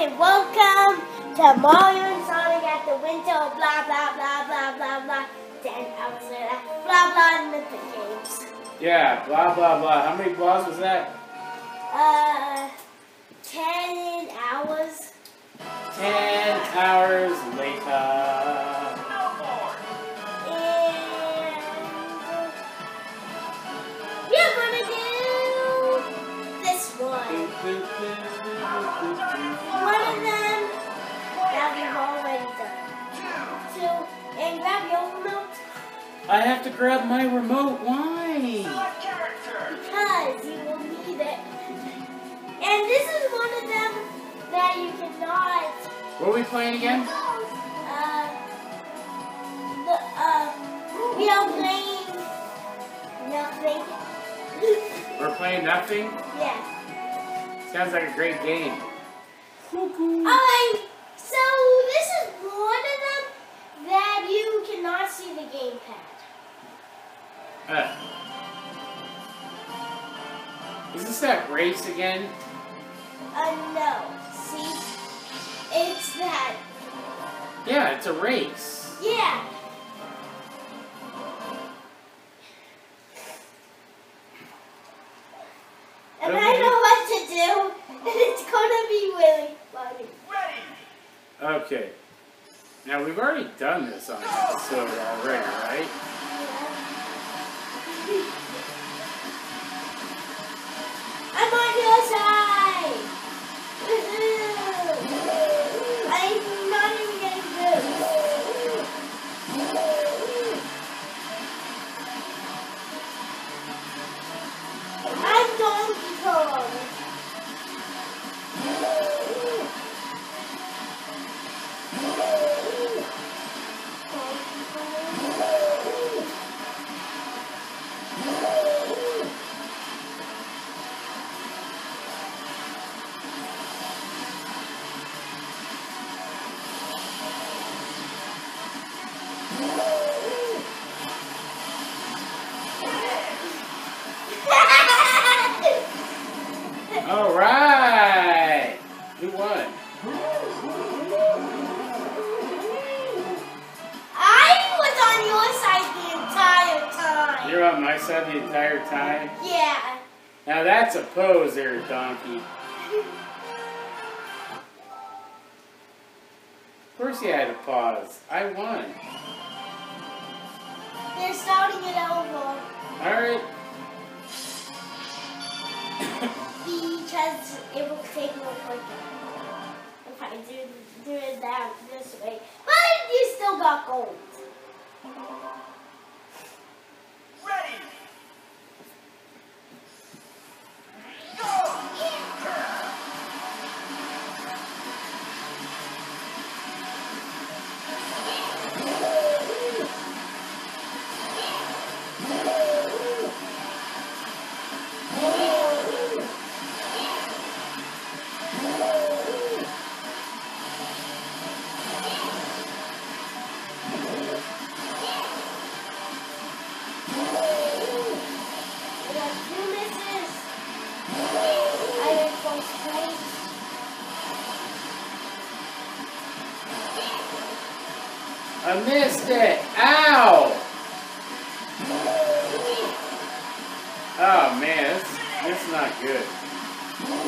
and welcome to Mario and Sonic at the window, blah blah blah blah blah blah. Ten hours later, blah blah in the games. Yeah, blah blah blah. How many blahs was that? Uh, ten hours. Ten hours later. And we're gonna do this one. One of them that we've already done. So, and grab your remote I have to grab my remote. Why? because you will need it. And this is one of them that you cannot. What are we playing again? Uh, the, uh, we are playing nothing. We're playing nothing. yeah. Sounds like a great game. Alright, so this is one of them that you cannot see the gamepad. Uh. Is this that race again? Uh, no. See? It's that. Yeah, it's a race. Yeah. On on my side the entire time. Yeah. Now that's a pose there, donkey. Of course you had to pause. I won. They're starting it over All right. because it will take more quicker if I do do it that this way. But you still got gold. I missed it. Ow! Oh man, is not good.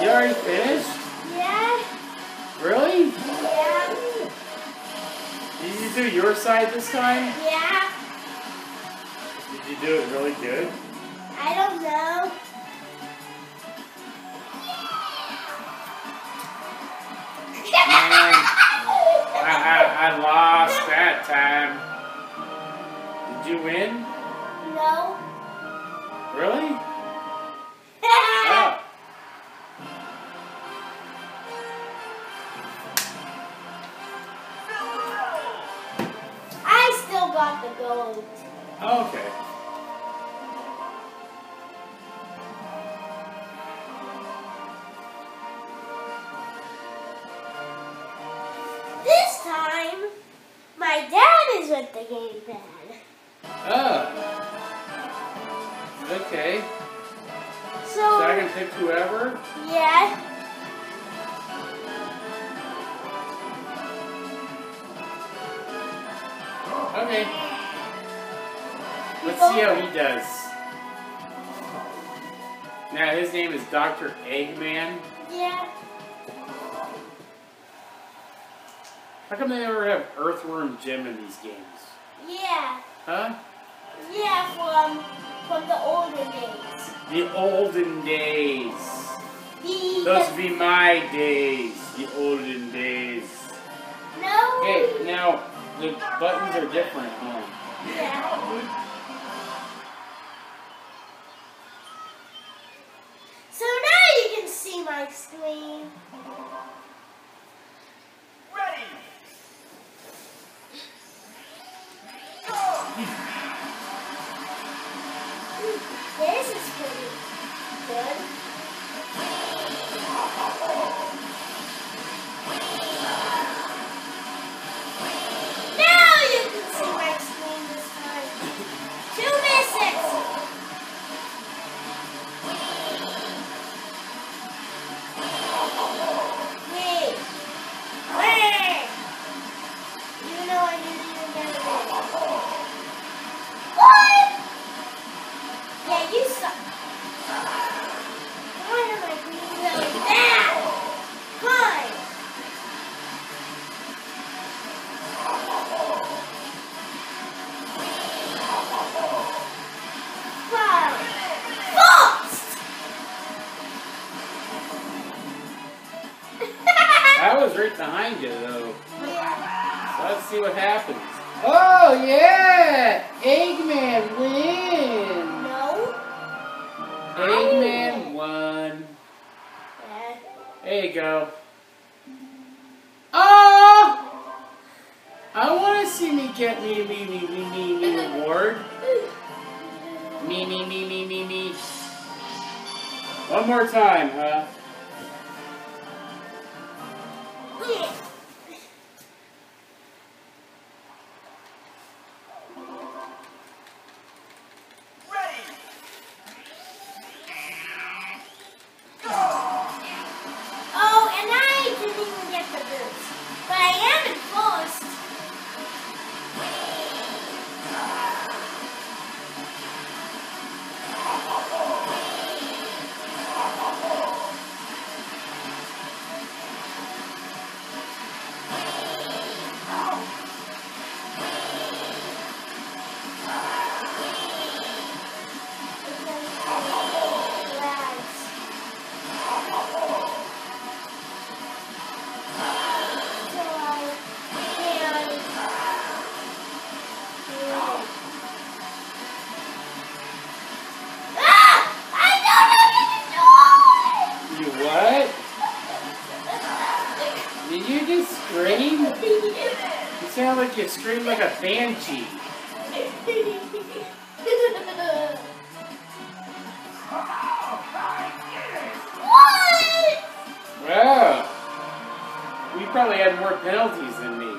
You already finished? Yeah. Really? Yeah. Did you do your side this time? Yeah. Did you do it really good? Got the gold. Okay. Okay. Let's see how he does. Now his name is Dr. Eggman. Yeah. How come they never have Earthworm Jim in these games? Yeah. Huh? Yeah, from from the olden days. The olden days. The, Those would be my days. The olden days. no. Okay, now the buttons are different, huh? Yeah. So now you can see my screen. Ready. This is pretty good. Right behind you though. So let's see what happens. Oh yeah! Eggman win! No. Eggman won. Yeah. There you go. Oh! I want to see me get me me me me me me award. Me me me me me me. One more time, huh? But I am in screamed like a banshee. What? Wow. You probably had more penalties than me.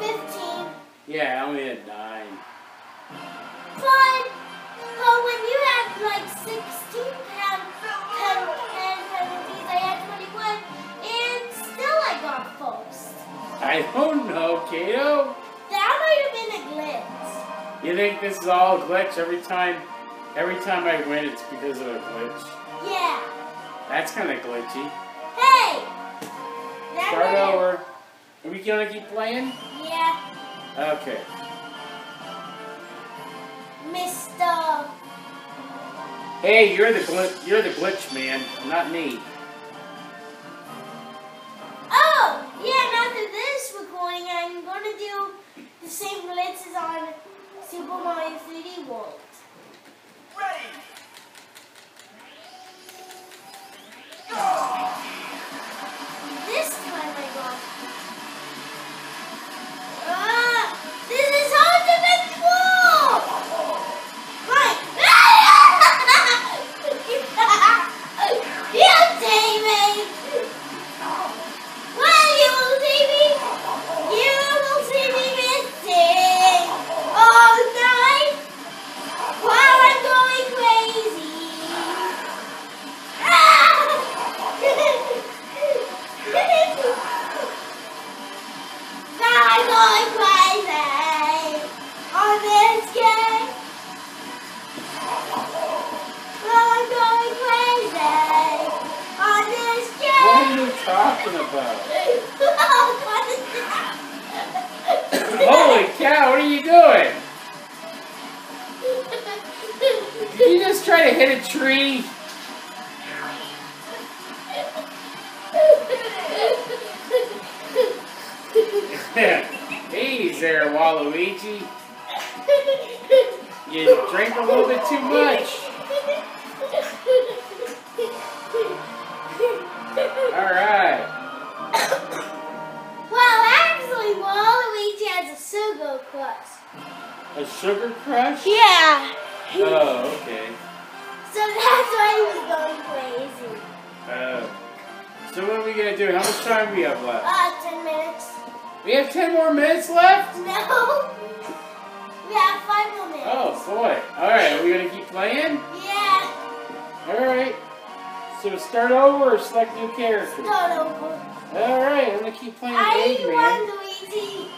15. Yeah, I only had nine. But, but when you had like 16 pound pen, pen penalties, I had 21, and still I got first. I don't know, Cato. You think this is all a glitch every time? Every time I win, it's because of a glitch. Yeah. That's kind of glitchy. Hey! That Start over. Are we gonna keep playing? Yeah, Okay. Mr. Hey, you're the glitch. You're the glitch man, not me. Oh, yeah, and after this recording, I'm going to do the same glitches on Super Mario 3D World. Talking about? Holy cow, what are you doing? Did you just try to hit a tree? Ease there, Waluigi. You drank a little bit too much. Alright. well, actually, Waluigi has a sugar crush. A sugar crush? Yeah. Oh, okay. So that's why he was going crazy. Uh, so what are we gonna do? How much time do we have left? Uh, 10 minutes. We have 10 more minutes left? No. We have five more minutes. Oh boy. Alright, are we gonna keep playing? Yeah. Alright. So start over or select new character? Start over. Alright, I'm gonna keep playing I Eggman. want Luigi.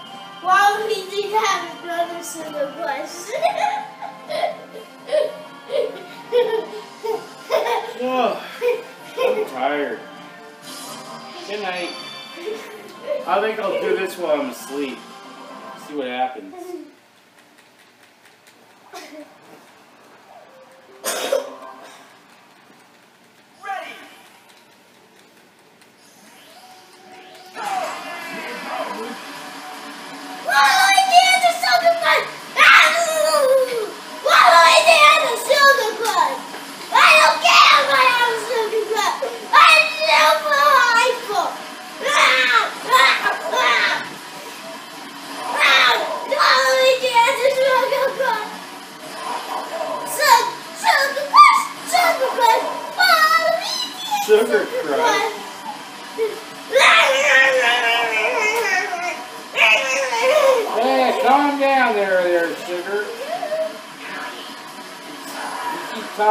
Waluigi to have another sugar crush. Oh, I'm tired. Good night. I think I'll do this while I'm asleep. See what happens.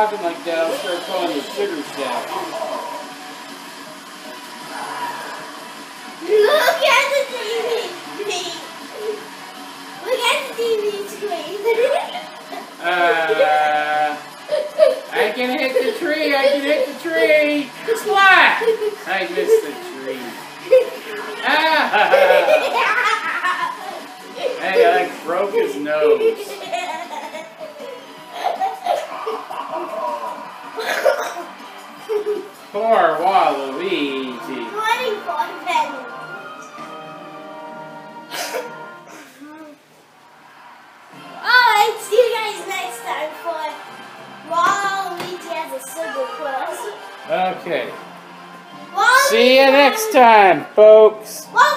Talking like that, I'll start calling you Sugar Shack. Poor Waluigi. Pennies. Alright, see you guys next time for Waluigi has a sugar crush. Okay. Waluigi See you next time, folks. Waluigi